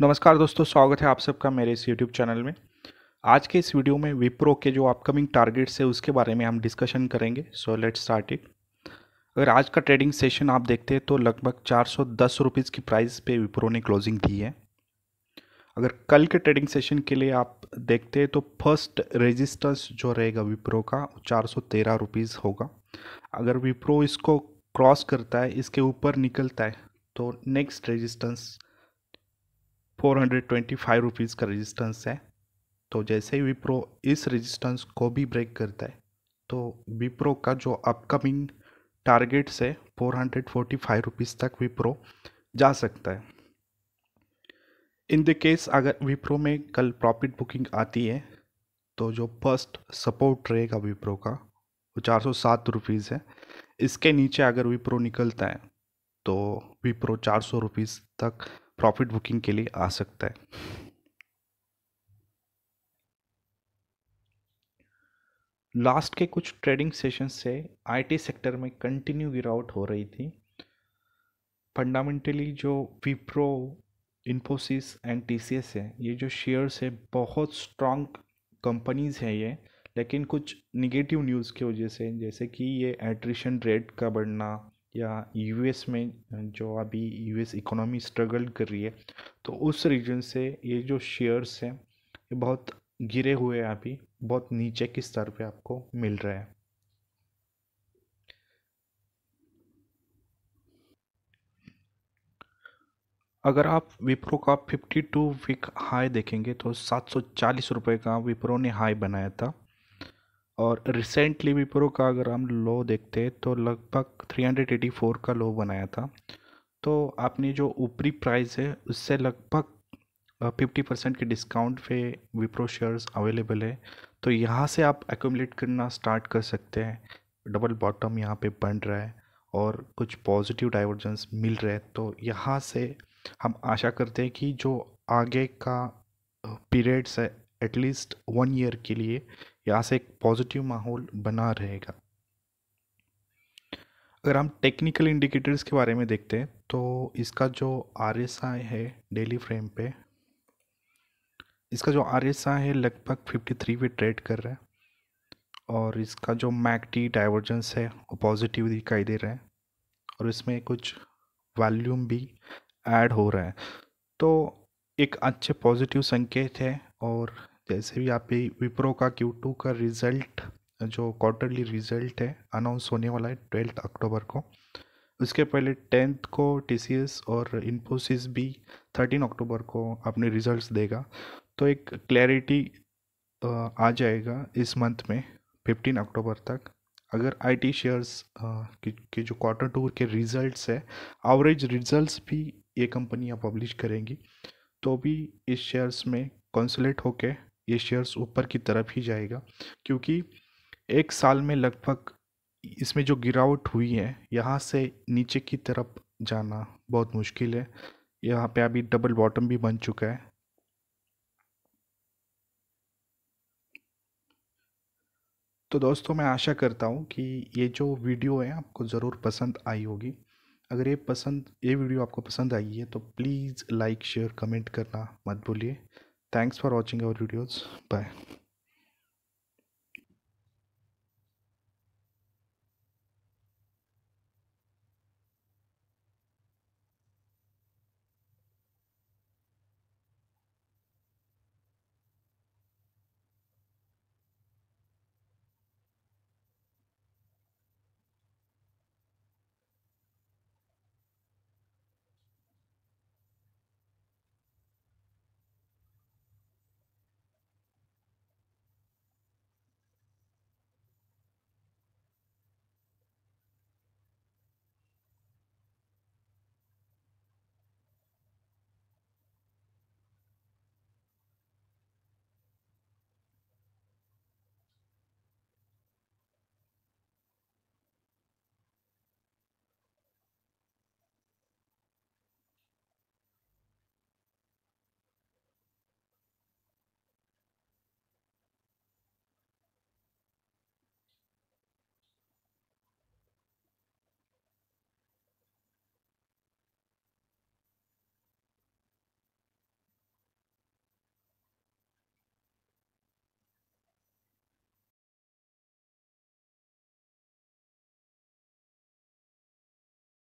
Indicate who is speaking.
Speaker 1: नमस्कार दोस्तों, स्वागत है आप सबका मेरे इस यूट्यूब चैनल में। आज के इस वीडियो में विप्रो के जो अपकमिंग टारगेट्स है, उसके बारे में हम डिस्कशन करेंगे। सो लेट स्टार्ट इट अगर आज का ट्रेडिंग सेशन आप देखते हैं तो लगभग चार सौ की प्राइस पे विप्रो ने क्लोजिंग दी है। अगर कल के ट्रेडिंग सेशन के लिए आप देखते हैं तो फ़र्स्ट रेजिस्टेंस जो रहेगा विप्रो का चार सौ होगा। अगर विप्रो इसको क्रॉस करता है, इसके ऊपर निकलता है तो next resistance four hundred twenty five rupees का रेजिस्टेंस है। तो जैसे ही विप्रो इस रेजिस्टेंस को भी ब्रेक करता है तो विप्रो का जो अपकमिंग टारगेट्स है, four hundred forty five rupees तक विप्रो जा सकता है। इन द केस अगर विप्रो में कल प्रॉफिट बुकिंग आती है तो जो फ़र्स्ट सपोर्ट रहेगा विप्रो का, वो चार सौ सात रुपीज़ है। इसके नीचे अगर विप्रो निकलता है तो विप्रो चार सौ रुपीज़ तक प्रॉफिट बुकिंग के लिए आ सकता है। लास्ट के कुछ ट्रेडिंग सेशन से आईटी सेक्टर में कंटिन्यू गिरावट हो रही थी। फंडामेंटली जो विप्रो, इन्फोसिस एंड टीसीएस है, ये जो शेयर्स है, बहुत स्ट्रॉन्ग कंपनीज़ हैं ये, लेकिन कुछ निगेटिव न्यूज़ की वजह से, जैसे कि ये एट्रिशन रेट का बढ़ना या यूएस में जो अभी यूएस इकोनॉमी स्ट्रगल कर रही है तो उस रीजन से ये जो शेयर्स हैं, ये बहुत गिरे हुए हैं अभी, बहुत नीचे के स्तर पे आपको मिल रहा है। अगर आप विप्रो का 52 वीक हाई देखेंगे तो सात सौ चालीस रुपये का विप्रो ने हाई बनाया था। और रिसेंटली विप्रो का अगर हम लो देखते हैं तो लगभग 384 का लो बनाया था। तो आपने जो ऊपरी प्राइस है, उससे लगभग फिफ्टी परसेंट के डिस्काउंट पे विप्रो शेयर्स अवेलेबल है। तो यहाँ से आप एकोमलेट करना स्टार्ट कर सकते हैं। डबल बॉटम यहाँ पे बन रहा है और कुछ पॉजिटिव डाइवर्जेंस मिल रहे हैं। तो यहाँ से हम आशा करते हैं कि जो आगे का पीरियड्स है एटलीस्ट वन ईयर के लिए यहाँ से एक पॉजिटिव माहौल बना रहेगा। अगर हम टेक्निकल इंडिकेटर्स के बारे में देखते हैं तो इसका जो आरएसआई है डेली फ्रेम पे, इसका जो आरएसआई है लगभग 53 पे ट्रेड कर रहा है और इसका जो मैकटी डाइवर्जेंस है वो पॉजिटिव दिखाई दे रहा है और इसमें कुछ वॉल्यूम भी ऐड हो रहा है। तो एक अच्छे पॉजिटिव संकेत है और जैसे भी आप विप्रो का क्यू टू का रिज़ल्ट जो क्वार्टरली रिज़ल्ट है अनाउंस होने वाला है ट्वेल्थ अक्टूबर को। उसके पहले टेंथ को TCS और इन्फोसिस भी थर्टीन अक्टूबर को अपने रिजल्ट्स देगा। तो एक क्लैरिटी आ जाएगा इस मंथ में फिफ्टीन अक्टूबर तक। अगर आईटी शेयर्स के जो क्वार्टर टू के रिजल्ट्स है एवरेज रिजल्ट्स भी ये कंपनियाँ पब्लिश करेंगी तो भी इस शेयर्स में कॉन्सलेट होके ये शेयर्स ऊपर की तरफ़ ही जाएगा, क्योंकि एक साल में लगभग इसमें जो गिरावट हुई है, यहाँ से नीचे की तरफ़ जाना बहुत मुश्किल है। यहाँ पे अभी डबल बॉटम भी बन चुका है। तो दोस्तों, मैं आशा करता हूँ कि ये जो वीडियो है, आपको ज़रूर पसंद आई होगी। अगर ये पसंद, ये वीडियो आपको पसंद आई है तो प्लीज़ लाइक, शेयर, कमेंट करना मत भूलिए। Thanks for watching our videos. Bye.